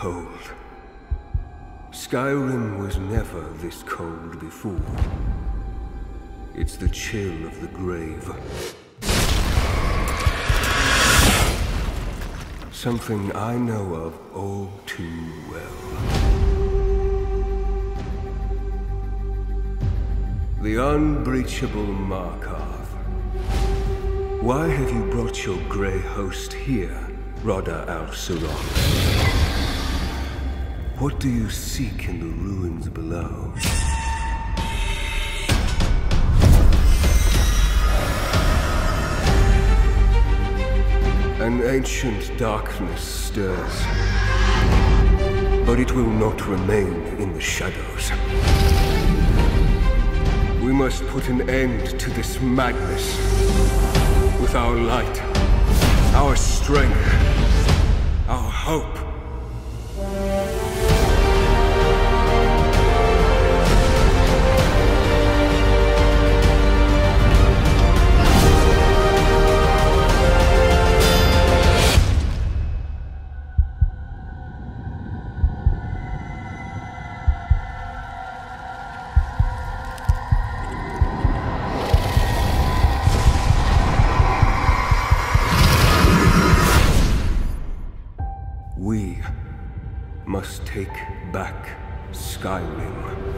cold. Skyrim was never this cold before. It's the chill of the grave. Something I know of all too well. The unbreachable Markarth. Why have you brought your grey host here, Rada al-Saran? What do you seek in the ruins below? An ancient darkness stirs. But it will not remain in the shadows. We must put an end to this madness. With our light, our strength, our hope. Must take back Skyrim.